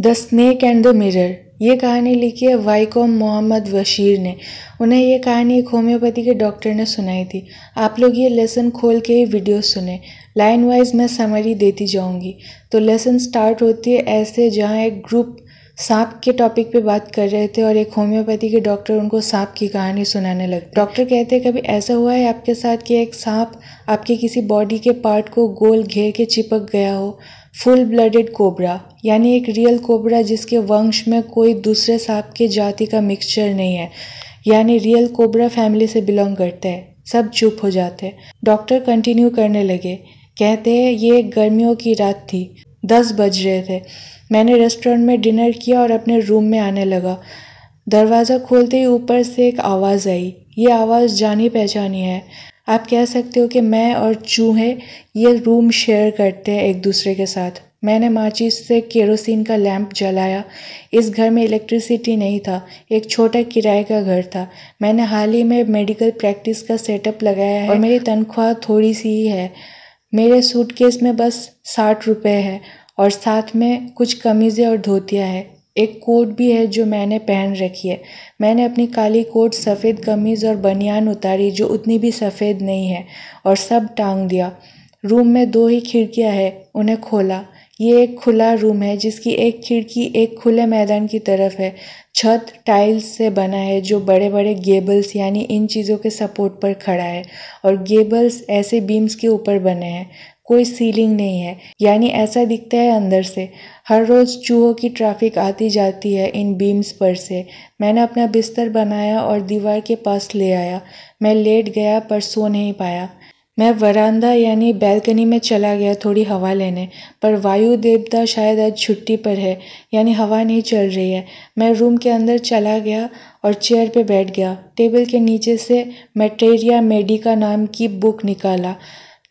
The snake and the mirror ये कहानी लिखी है वाई कॉम मोहम्मद बशीर ने। उन्हें यह कहानी एक होम्योपैथी के डॉक्टर ने सुनाई थी। आप लोग ये लेसन खोल के ही वीडियो सुने। लाइन वाइज मैं समरी देती जाऊँगी। तो लेसन स्टार्ट होती है ऐसे जहाँ एक ग्रुप सांप के टॉपिक पे बात कर रहे थे और एक होम्योपैथी के डॉक्टर उनको सांप की कहानी सुनाने लगे डॉक्टर कहते हैं, कभी ऐसा हुआ है आपके साथ कि एक सांप आपके किसी बॉडी के पार्ट को गोल घेर के चिपक गया हो? फुल ब्लडेड कोबरा यानी एक रियल कोबरा जिसके वंश में कोई दूसरे सांप के जाति का मिक्सचर नहीं है, यानी रियल कोबरा फैमिली से बिलोंग करता है, सब चुप हो जाते हैं। डॉक्टर कंटिन्यू करने लगे, कहते हैं, ये गर्मियों की रात थी। दस बज रहे थे। मैंने रेस्टोरेंट में डिनर किया और अपने रूम में आने लगा। दरवाज़ा खोलते ही ऊपर से एक आवाज़ आई। ये आवाज़ जानी पहचानी है। आप कह सकते हो कि मैं और चूहे ये रूम शेयर करते हैं एक दूसरे के साथ। मैंने माचिस से केरोसिन का लैंप जलाया। इस घर में इलेक्ट्रिसिटी नहीं था। एक छोटा किराए का घर था। मैंने हाल ही में मेडिकल प्रैक्टिस का सेटअप लगाया है। और मेरी तनख्वाह थोड़ी सी ही है। मेरे सूटकेस में बस साठ रुपए है। और साथ में कुछ कमीज़ें और धोतियाँ हैं। एक कोट भी है जो मैंने पहन रखी है। मैंने अपनी काली कोट, सफ़ेद कमीज़ और बनियान उतारी जो उतनी भी सफ़ेद नहीं है और सब टांग दिया। रूम में दो ही खिड़कियाँ हैं, उन्हें खोला। ये एक खुला रूम है जिसकी एक खिड़की एक खुले मैदान की तरफ़ है। छत टाइल्स से बना है जो बड़े बड़े गेबल्स यानी इन चीज़ों के सपोर्ट पर खड़ा है और गेबल्स ऐसे बीम्स के ऊपर बने हैं। कोई सीलिंग नहीं है। यानी ऐसा दिखता है अंदर से। हर रोज़ चूहों की ट्रैफ़िक आती जाती है इन बीम्स पर से। मैंने अपना बिस्तर बनाया और दीवार के पास ले आया। मैं लेट गया पर सो नहीं पाया। मैं वरांदा यानी बैल्कनी में चला गया थोड़ी हवा लेने। पर वायु देवता शायद आज छुट्टी पर है। यानी हवा नहीं चल रही है। मैं रूम के अंदर चला गया और चेयर पे बैठ गया। टेबल के नीचे से मेटेरिया मेडिका नाम की बुक निकाला।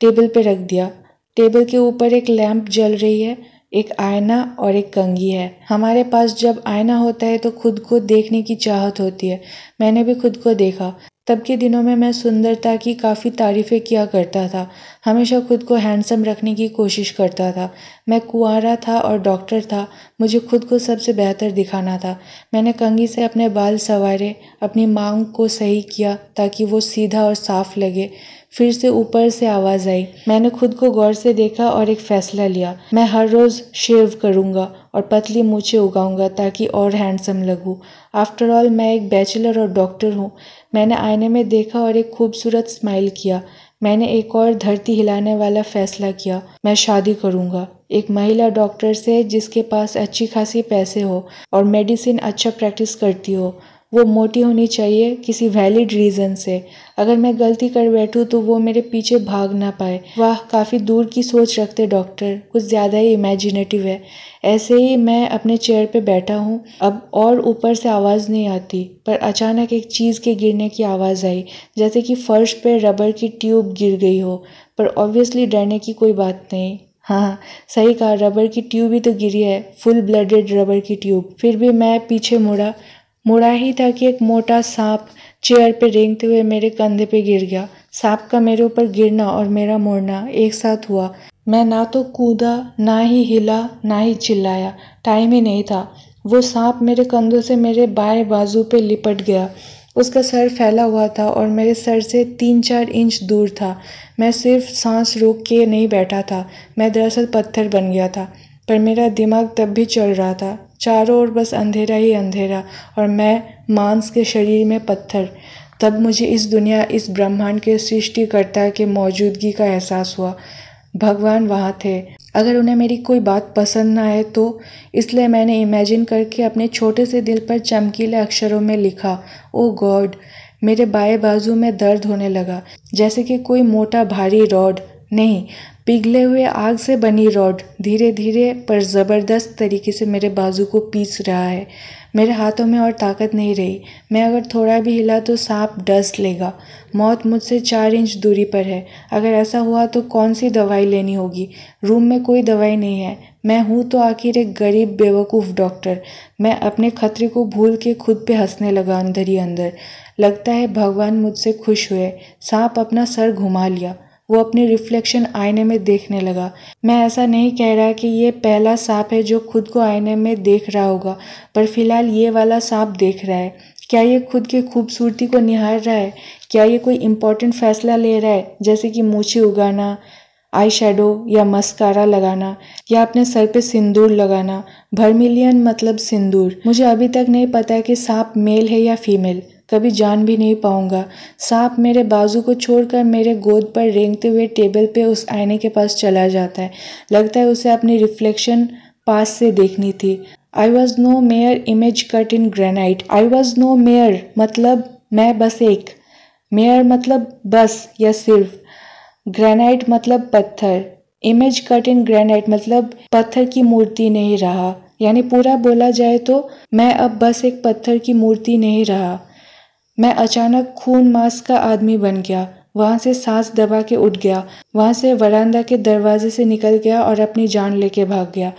टेबल पे रख दिया। टेबल के ऊपर एक लैंप जल रही है, एक आयना और एक कंगी है। हमारे पास जब आयना होता है तो खुद को देखने की चाहत होती है। मैंने भी खुद को देखा। तब के दिनों में मैं सुंदरता की काफ़ी तारीफ़ें किया करता था। हमेशा खुद को हैंडसम रखने की कोशिश करता था। मैं कुआरा था और डॉक्टर था। मुझे खुद को सबसे बेहतर दिखाना था। मैंने कंघी से अपने बाल संवारे, अपनी मांग को सही किया ताकि वो सीधा और साफ़ लगे। फिर से ऊपर से आवाज़ आई। मैंने खुद को गौर से देखा और एक फ़ैसला लिया। मैं हर रोज़ शेव करूँगा और पतली मूछे उगाऊँगा ताकि और हैंडसम लगूँ। आफ्टर ऑल, मैं एक बैचलर और डॉक्टर हूँ। मैंने आईने में देखा और एक खूबसूरत स्माइल किया। मैंने एक और धरती हिलाने वाला फैसला किया, मैं शादी करूँगा। एक महिला डॉक्टर से जिसके पास अच्छी खासी पैसे हो और मेडिसिन अच्छा प्रैक्टिस करती हो वो मोटी होनी चाहिए किसी वैलिड रीज़न से। अगर मैं गलती कर बैठूँ तो वो मेरे पीछे भाग ना पाए। वाह, काफ़ी दूर की सोच रखते डॉक्टर कुछ ज़्यादा ही इमेजिनेटिव है। ऐसे ही मैं अपने चेयर पे बैठा हूँ। अब और ऊपर से आवाज़ नहीं आती, पर अचानक एक चीज़ के गिरने की आवाज़ आई, जैसे कि फर्श पे रबर की ट्यूब गिर गई हो। पर ऑब्वियसली डरने की कोई बात नहीं। हाँ सही कहा, रबर की ट्यूब ही तो गिरी है फुल ब्लडेड रबर की ट्यूब। फिर भी मैं पीछे मुड़ा मुड़ा ही था कि एक मोटा सांप चेयर पे रेंगते हुए मेरे कंधे पे गिर गया। सांप का मेरे ऊपर गिरना और मेरा मुड़ना एक साथ हुआ। मैं ना तो कूदा, ना ही हिला, ना ही चिल्लाया। टाइम ही नहीं था। वो सांप मेरे कंधों से मेरे बाएँ बाजू पे लिपट गया। उसका सर फैला हुआ था और मेरे सर से तीन चार इंच दूर था। मैं सिर्फ़ सांस रोक के नहीं बैठा था। मैं दरअसल पत्थर बन गया था। पर मेरा दिमाग तब भी चल रहा था। चारों ओर बस अंधेरा ही अंधेरा, और मैं मांस के शरीर में पत्थर। तब मुझे इस दुनिया, इस ब्रह्मांड के सृष्टिकर्ता के मौजूदगी का एहसास हुआ। भगवान वहाँ थे। अगर उन्हें मेरी कोई बात पसंद ना आए तो इसलिए मैंने इमेजिन करके अपने छोटे से दिल पर चमकीले अक्षरों में लिखा, ओ गॉड, मेरे बाएँ बाजू में दर्द होने लगा। जैसे कि कोई मोटा भारी रॉड। नहीं पिघले हुए आग से बनी रॉड धीरे धीरे पर ज़बरदस्त तरीके से मेरे बाजू को पीस रहा है। मेरे हाथों में और ताकत नहीं रही। मैं अगर थोड़ा भी हिला तो सांप डस लेगा। मौत मुझसे चार इंच दूरी पर है। अगर ऐसा हुआ तो कौन सी दवाई लेनी होगी? रूम में कोई दवाई नहीं है। मैं हूँ तो आखिर एक गरीब, बेवकूफ़ डॉक्टर। मैं अपने खतरे को भूल के खुद पे हंसने लगा अंदर ही अंदर। लगता है भगवान मुझसे खुश हुए। सांप अपना सर घुमा लिया। वो अपने रिफ्लेक्शन आईने में देखने लगा। मैं ऐसा नहीं कह रहा कि ये पहला सांप है जो खुद को आईने में देख रहा होगा, पर फ़िलहाल ये वाला सांप देख रहा है। क्या ये खुद की खूबसूरती को निहार रहा है? क्या ये कोई इम्पोर्टेंट फैसला ले रहा है? जैसे कि मूछे उगाना आई शेडो या मस्कारा लगाना, या अपने सर पे सिंदूर लगाना। भरमिलियन मतलब सिंदूर। मुझे अभी तक नहीं पता है कि सांप मेल है या फीमेल कभी जान भी नहीं पाऊँगा। सांप मेरे बाजू को छोड़कर मेरे गोद पर रेंगते हुए टेबल पे उस आईने के पास चला जाता है। लगता है उसे अपनी रिफ्लेक्शन पास से देखनी थी। I was no mere image cut in granite I was no mere मतलब मैं बस एक। मेयर मतलब बस या सिर्फ़। ग्रेनाइट मतलब पत्थर। इमेज कट इन ग्रेनाइट मतलब पत्थर की मूर्ति नहीं रहा। यानी पूरा बोला जाए तो मैं अब बस एक पत्थर की मूर्ति नहीं रहा। मैं अचानक खून मांस का आदमी बन गया। वहाँ से सांस दबा के उठ गया। वहाँ से वरांदा के दरवाजे से निकल गया और अपनी जान लेके भाग गया।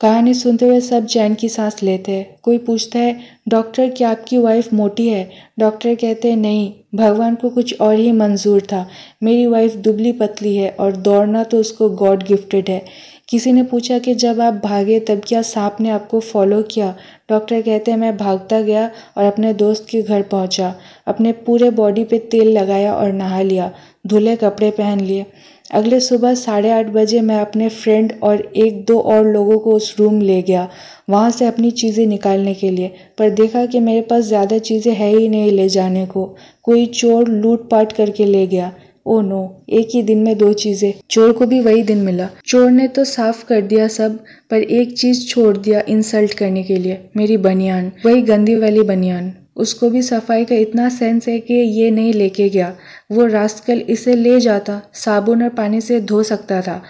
कहानी सुनते हुए सब चैन की सांस लेते हैं। कोई पूछता है, डॉक्टर, क्या आपकी वाइफ मोटी है? डॉक्टर कहते हैं, नहीं। भगवान को कुछ और ही मंजूर था। मेरी वाइफ दुबली पतली है और दौड़ना तो उसको गॉड गिफ्टेड है। किसी ने पूछा कि जब आप भागे, तब क्या सांप ने आपको फॉलो किया? डॉक्टर कहते हैं, मैं भागता गया और अपने दोस्त के घर पहुँचा। अपने पूरे बॉडी पे तेल लगाया और नहा लिया। धुले कपड़े पहन लिए। अगले सुबह साढ़े आठ बजे मैं अपने फ्रेंड और एक दो और लोगों को उस रूम ले गया, वहाँ से अपनी चीज़ें निकालने के लिए, पर देखा कि मेरे पास ज़्यादा चीज़ें है ही नहीं ले जाने को। कोई चोर लूट पाट करके ले गया। ओ नो एक ही दिन में दो चीज़ें। चोर को भी वही दिन मिला। चोर ने तो साफ़ कर दिया सब, पर एक चीज़ छोड़ दिया इंसल्ट करने के लिए, मेरी बनियान, वही गंदी वाली बनियान। उसको भी सफ़ाई का इतना सेंस है कि ये नहीं लेके गया। वो रास्कल इसे ले जाता, साबुन और पानी से धो सकता था।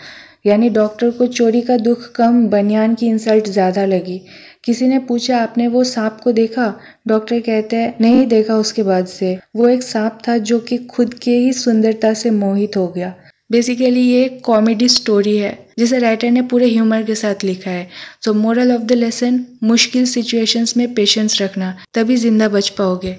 यानी डॉक्टर को चोरी का दुख कम, बनियान की इंसल्ट ज़्यादा लगी। किसी ने पूछा, आपने वो सांप को देखा? डॉक्टर कहते हैं, नहीं देखा उसके बाद से। वो एक सांप था जो कि खुद के ही सुंदरता से मोहित हो गया। बेसिकली ये कॉमेडी स्टोरी है, जिसे राइटर ने पूरे ह्यूमर के साथ लिखा है। So moral of the lesson मुश्किल सिचुएशंस में पेशेंस रखना, तभी ज़िंदा बच पाओगे।